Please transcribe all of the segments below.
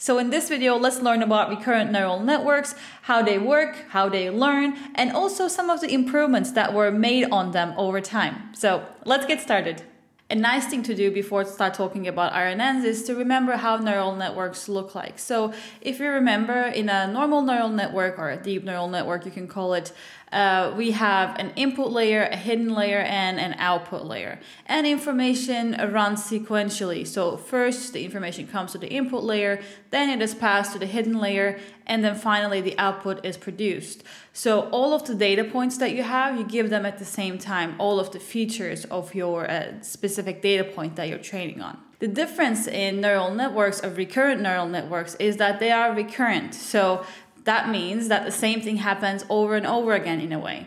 So in this video, let's learn about recurrent neural networks, how they work, how they learn, and also some of the improvements that were made on them over time. So let's get started. A nice thing to do before to start talking about RNNs is to remember how neural networks look like. So if you remember in a normal neural network or a deep neural network, you can call it, uh, we have an input layer, a hidden layer, and an output layer. And information runs sequentially. So first the information comes to the input layer, then it is passed to the hidden layer, and then finally the output is produced. So all of the data points that you have, you give them at the same time, all of the features of your uh, specific data point that you're training on. The difference in neural networks of recurrent neural networks is that they are recurrent. So that means that the same thing happens over and over again in a way.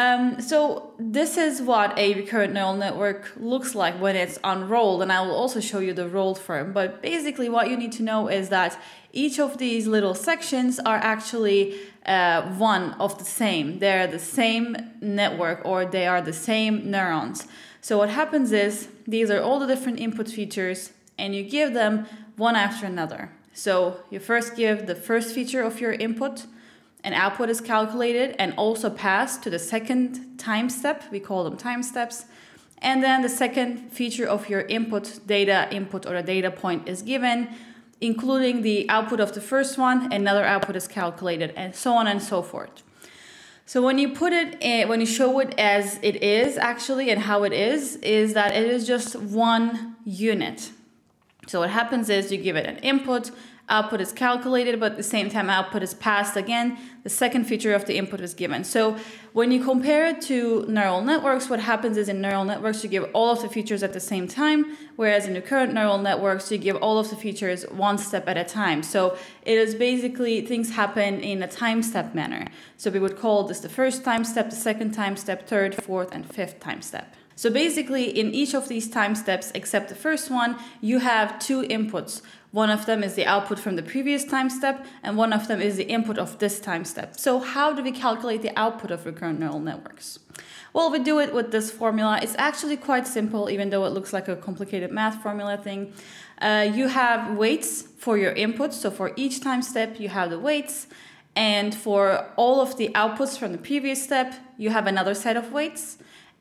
Um, so this is what a recurrent neural network looks like when it's unrolled, and I will also show you the rolled form. But basically, what you need to know is that each of these little sections are actually uh, one of the same. They're the same network, or they are the same neurons. So what happens is these are all the different input features, and you give them one after another. So you first give the first feature of your input, and output is calculated and also passed to the second time step. We call them time steps. And then the second feature of your input data input or a data point is given, including the output of the first one, another output is calculated, and so on and so forth. So when you put it, in, when you show it as it is actually and how it is, is that it is just one unit. So what happens is you give it an input, output is calculated, but at the same time output is passed again. The second feature of the input is given. So when you compare it to neural networks, what happens is in neural networks you give all of the features at the same time, whereas in the current neural networks you give all of the features one step at a time. So it is basically things happen in a time step manner. So we would call this the first time step, the second time step, third, fourth, and fifth time step. So basically in each of these time steps, except the first one, you have two inputs. One of them is the output from the previous time step, and one of them is the input of this time step. So how do we calculate the output of recurrent neural networks? Well, we do it with this formula. It's actually quite simple, even though it looks like a complicated math formula thing. Uh, you have weights for your inputs. So for each time step, you have the weights. And for all of the outputs from the previous step, you have another set of weights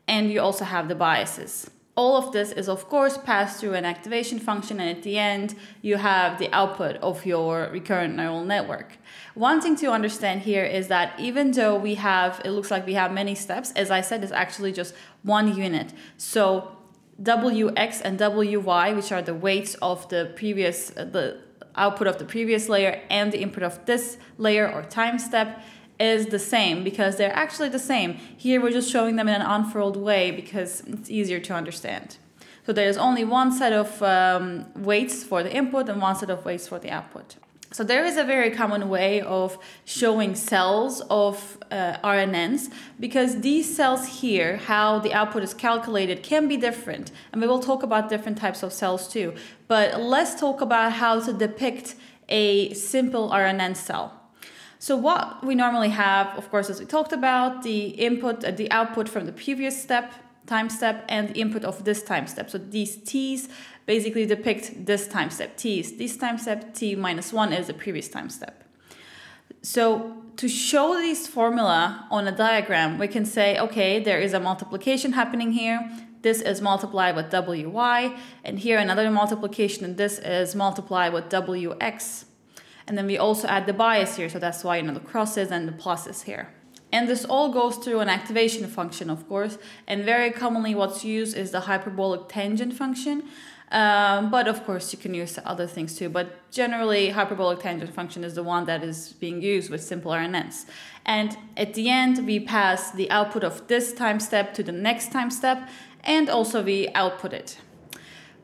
and you also have the biases. All of this is of course passed through an activation function and at the end you have the output of your recurrent neural network. One thing to understand here is that even though we have, it looks like we have many steps, as I said, it's actually just one unit. So Wx and Wy, which are the weights of the previous, uh, the output of the previous layer and the input of this layer or time step, is the same because they're actually the same. Here we're just showing them in an unfurled way because it's easier to understand. So there's only one set of um, weights for the input and one set of weights for the output. So there is a very common way of showing cells of uh, RNNs because these cells here, how the output is calculated, can be different. And we will talk about different types of cells too. But let's talk about how to depict a simple RNN cell. So what we normally have, of course, as we talked about, the input, uh, the output from the previous step, time step, and the input of this time step. So these t's basically depict this time step. t is this time step, t minus 1 is the previous time step. So to show this formula on a diagram, we can say, okay, there is a multiplication happening here. This is multiplied with wy, and here another multiplication, and this is multiplied with wx. And then we also add the bias here, so that's why you know the crosses and the pluses here. And this all goes through an activation function, of course, and very commonly what's used is the hyperbolic tangent function. Um, but of course, you can use other things too. But generally, hyperbolic tangent function is the one that is being used with simple RNNs. And at the end, we pass the output of this time step to the next time step, and also we output it.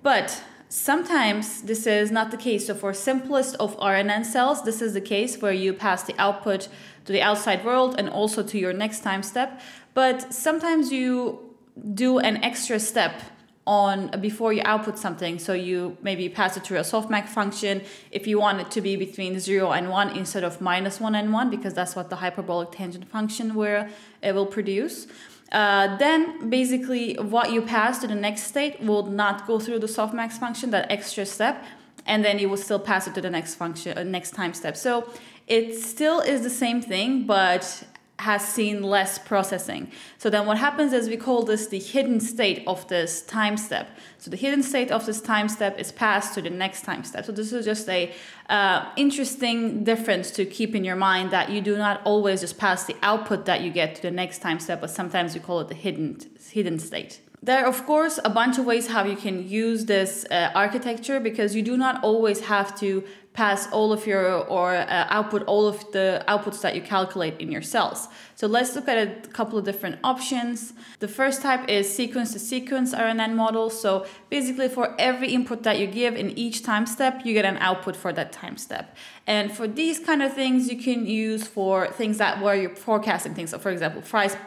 But Sometimes this is not the case. So for simplest of RNN cells, this is the case where you pass the output to the outside world and also to your next time step. But sometimes you do an extra step on before you output something. So you maybe pass it through a softmax function if you want it to be between 0 and 1 instead of minus 1 and 1 because that's what the hyperbolic tangent function where it will produce. Uh, then basically what you pass to the next state will not go through the softmax function, that extra step, and then you will still pass it to the next function, uh, next time step. So it still is the same thing, but has seen less processing. So then what happens is we call this the hidden state of this time step. So the hidden state of this time step is passed to the next time step. So this is just a uh, interesting difference to keep in your mind that you do not always just pass the output that you get to the next time step, but sometimes you call it the hidden hidden state. There are, of course, a bunch of ways how you can use this uh, architecture because you do not always have to pass all of your or uh, output all of the outputs that you calculate in your cells. So let's look at a couple of different options. The first type is sequence to sequence RNN model. So basically for every input that you give in each time step, you get an output for that time step. And for these kind of things, you can use for things that where you're forecasting things. So for example, price,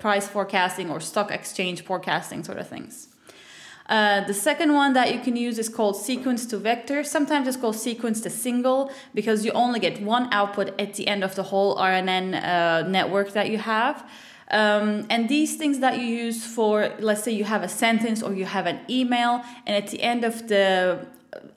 price forecasting or stock exchange forecasting sort of things. Uh, the second one that you can use is called sequence to vector. Sometimes it's called sequence to single because you only get one output at the end of the whole RNN uh, network that you have. Um, and these things that you use for, let's say you have a sentence or you have an email, and at the end of the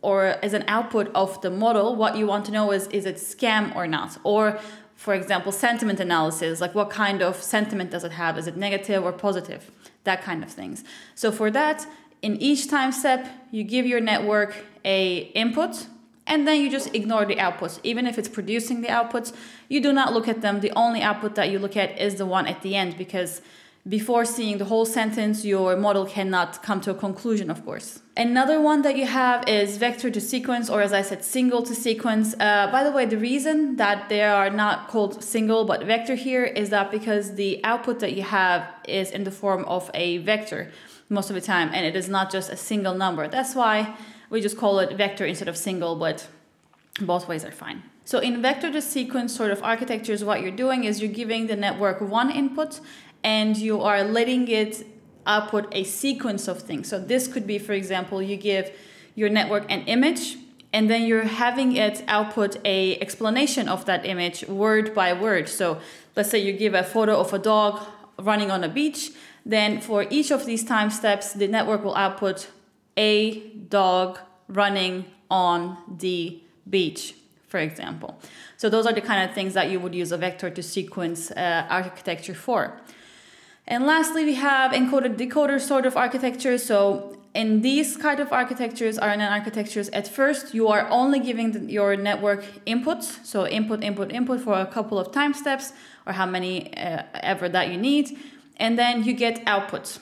or as an output of the model, what you want to know is is it scam or not? Or for example, sentiment analysis, like what kind of sentiment does it have? Is it negative or positive? That kind of things. So for that, in each time step, you give your network a input and then you just ignore the outputs. Even if it's producing the outputs, you do not look at them. The only output that you look at is the one at the end because before seeing the whole sentence, your model cannot come to a conclusion, of course. Another one that you have is vector to sequence, or as I said, single to sequence. Uh, by the way, the reason that they are not called single but vector here is that because the output that you have is in the form of a vector most of the time, and it is not just a single number. That's why we just call it vector instead of single, but both ways are fine. So in vector to sequence sort of architectures, what you're doing is you're giving the network one input and you are letting it output a sequence of things. So this could be, for example, you give your network an image and then you're having it output a explanation of that image word by word. So let's say you give a photo of a dog running on a beach then for each of these time steps, the network will output a dog running on the beach, for example. So those are the kind of things that you would use a vector to sequence uh, architecture for. And lastly, we have encoder decoder sort of architecture. So in these kind of architectures, RNN architectures, at first you are only giving the, your network inputs. So input, input, input for a couple of time steps or how many uh, ever that you need and then you get outputs.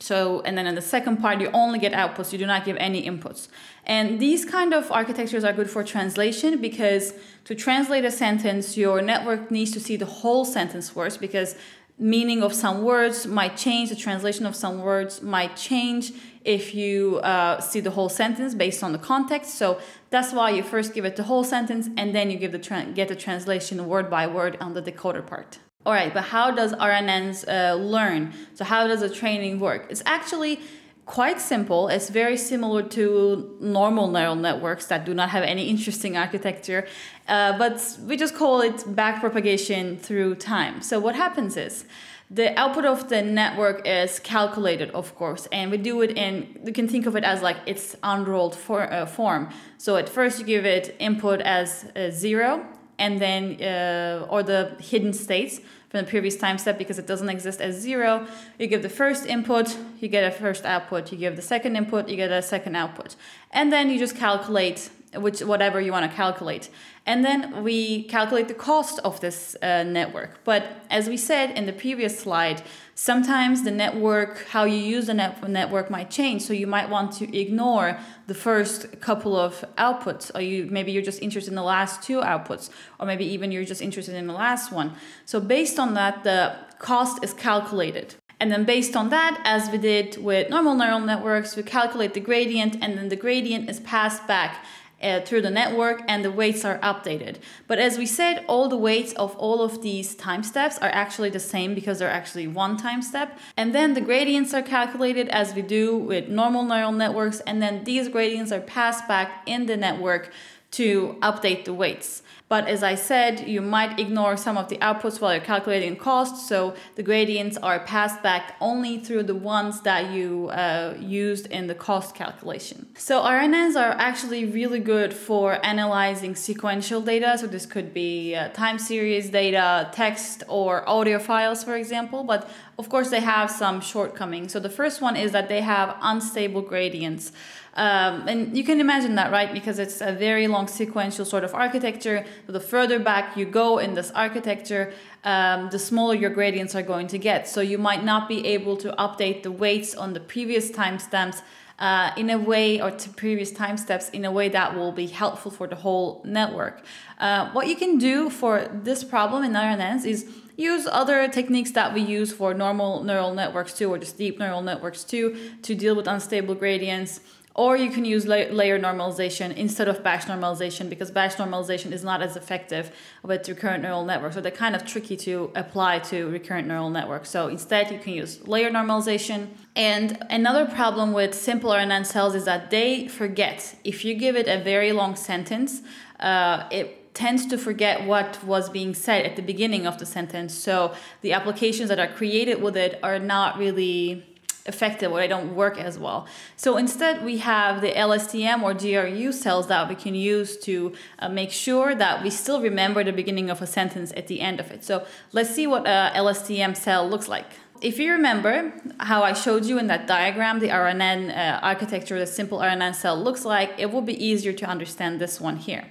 So, and then in the second part, you only get outputs, you do not give any inputs. And these kind of architectures are good for translation because to translate a sentence, your network needs to see the whole sentence first because meaning of some words might change, the translation of some words might change if you uh, see the whole sentence based on the context. So that's why you first give it the whole sentence and then you give the get the translation word by word on the decoder part. All right, but how does RNNs uh, learn? So how does the training work? It's actually quite simple. It's very similar to normal neural networks that do not have any interesting architecture, uh, but we just call it backpropagation through time. So what happens is the output of the network is calculated, of course, and we do it in, you can think of it as like its unrolled for, uh, form. So at first you give it input as zero, and then, uh, or the hidden states from the previous time step because it doesn't exist as zero. You give the first input, you get a first output. You give the second input, you get a second output. And then you just calculate which whatever you want to calculate. And then we calculate the cost of this uh, network. But as we said in the previous slide, sometimes the network, how you use the net network might change. So you might want to ignore the first couple of outputs, or you maybe you're just interested in the last two outputs, or maybe even you're just interested in the last one. So based on that, the cost is calculated. And then based on that, as we did with normal neural networks, we calculate the gradient and then the gradient is passed back uh, through the network and the weights are updated. But as we said, all the weights of all of these time steps are actually the same because they're actually one time step. And then the gradients are calculated as we do with normal neural networks. And then these gradients are passed back in the network to update the weights. But as I said, you might ignore some of the outputs while you're calculating costs. So the gradients are passed back only through the ones that you uh, used in the cost calculation. So RNNs are actually really good for analyzing sequential data. So this could be uh, time series data, text, or audio files, for example. But of course, they have some shortcomings. So the first one is that they have unstable gradients. Um, and you can imagine that, right? Because it's a very long sequential sort of architecture. The further back you go in this architecture, um, the smaller your gradients are going to get. So you might not be able to update the weights on the previous timestamps uh, in a way or to previous time steps in a way that will be helpful for the whole network. Uh, what you can do for this problem in RNNs is use other techniques that we use for normal neural networks too or just deep neural networks too to deal with unstable gradients or you can use la layer normalization instead of batch normalization because batch normalization is not as effective with recurrent neural networks. So they're kind of tricky to apply to recurrent neural networks. So instead, you can use layer normalization. And another problem with simple RNN cells is that they forget. If you give it a very long sentence, uh, it tends to forget what was being said at the beginning of the sentence. So the applications that are created with it are not really effective or they don't work as well. So instead we have the LSTM or GRU cells that we can use to uh, make sure that we still remember the beginning of a sentence at the end of it. So let's see what a LSTM cell looks like. If you remember how I showed you in that diagram, the RNN uh, architecture, the simple RNN cell looks like, it will be easier to understand this one here.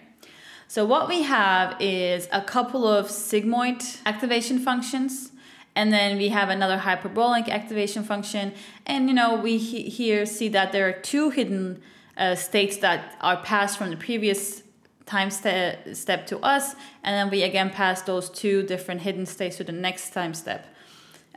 So what we have is a couple of sigmoid activation functions and then we have another hyperbolic activation function. And you know, we he here see that there are two hidden uh, states that are passed from the previous time ste step to us. And then we again pass those two different hidden states to the next time step.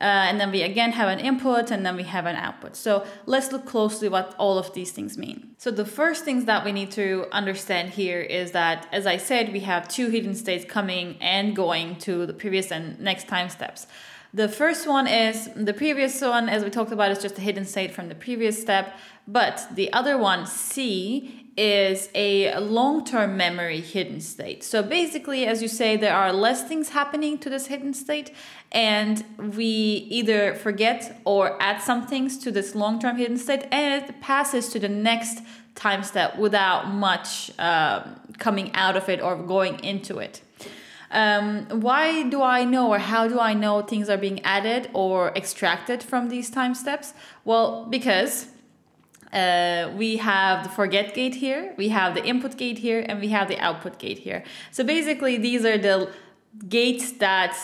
Uh, and then we again have an input and then we have an output. So let's look closely what all of these things mean. So the first things that we need to understand here is that, as I said, we have two hidden states coming and going to the previous and next time steps. The first one is the previous one, as we talked about, is just a hidden state from the previous step. But the other one, C, is a long term memory hidden state. So basically, as you say, there are less things happening to this hidden state, and we either forget or add some things to this long term hidden state, and it passes to the next time step without much um, coming out of it or going into it. Um, why do I know or how do I know things are being added or extracted from these time steps? Well, because uh, we have the forget gate here, we have the input gate here, and we have the output gate here. So basically, these are the gates that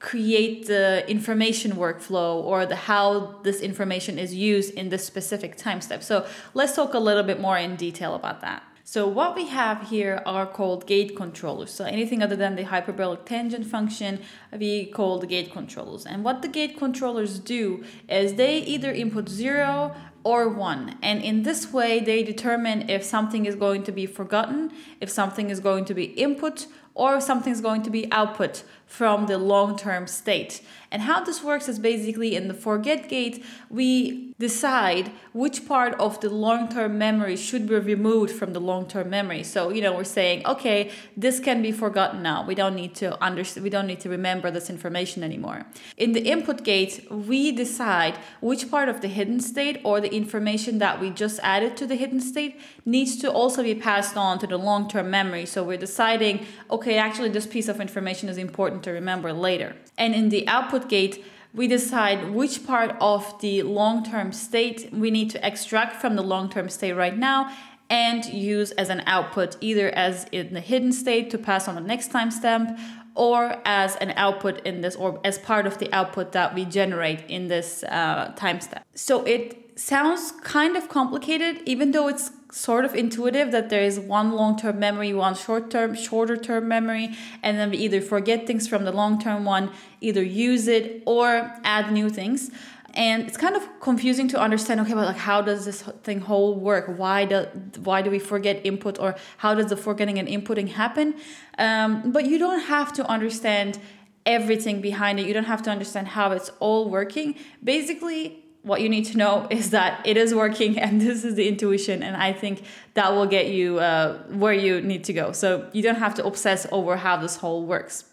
create the information workflow or the how this information is used in this specific time step. So let's talk a little bit more in detail about that. So what we have here are called gate controllers. So anything other than the hyperbolic tangent function, we call the gate controllers. And what the gate controllers do is they either input zero or one. And in this way, they determine if something is going to be forgotten, if something is going to be input, or if something is going to be output from the long-term state. And how this works is basically in the forget gate, we decide which part of the long-term memory should be removed from the long-term memory. So, you know, we're saying, okay, this can be forgotten now. We don't need to understand we don't need to remember this information anymore. In the input gate, we decide which part of the hidden state or the information that we just added to the hidden state needs to also be passed on to the long-term memory. So we're deciding, okay, actually this piece of information is important to remember later. And in the output gate, we decide which part of the long-term state we need to extract from the long-term state right now and use as an output, either as in the hidden state to pass on the next timestamp or as an output in this or as part of the output that we generate in this uh, timestamp. So it sounds kind of complicated, even though it's sort of intuitive that there is one long-term memory, one short-term, shorter-term memory, and then we either forget things from the long-term one, either use it or add new things. And it's kind of confusing to understand. Okay, but like, how does this thing whole work? Why do why do we forget input, or how does the forgetting and inputting happen? Um, but you don't have to understand everything behind it. You don't have to understand how it's all working. Basically, what you need to know is that it is working and this is the intuition and i think that will get you uh, where you need to go so you don't have to obsess over how this whole works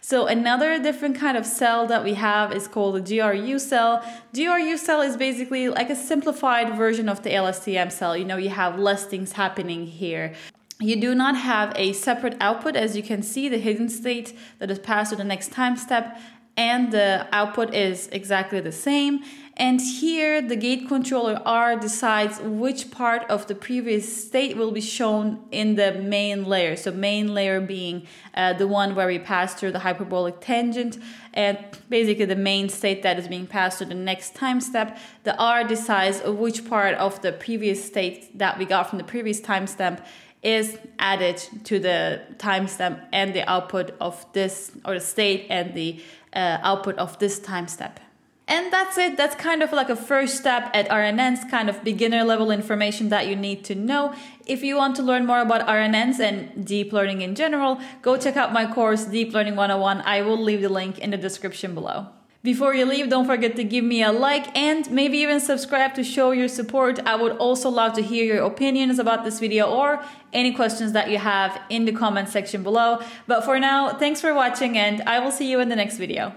so another different kind of cell that we have is called the GRU cell. GRU cell is basically like a simplified version of the LSTM cell. You know, you have less things happening here. You do not have a separate output as you can see the hidden state that is passed to the next time step and the output is exactly the same. And here the gate controller R decides which part of the previous state will be shown in the main layer. So main layer being uh, the one where we pass through the hyperbolic tangent and basically the main state that is being passed to the next time step. The R decides which part of the previous state that we got from the previous time timestamp is added to the timestamp and the output of this or the state and the uh, output of this time step. And that's it. That's kind of like a first step at RNNs, kind of beginner level information that you need to know. If you want to learn more about RNNs and deep learning in general, go check out my course, Deep Learning 101. I will leave the link in the description below. Before you leave, don't forget to give me a like and maybe even subscribe to show your support. I would also love to hear your opinions about this video or any questions that you have in the comment section below. But for now, thanks for watching and I will see you in the next video.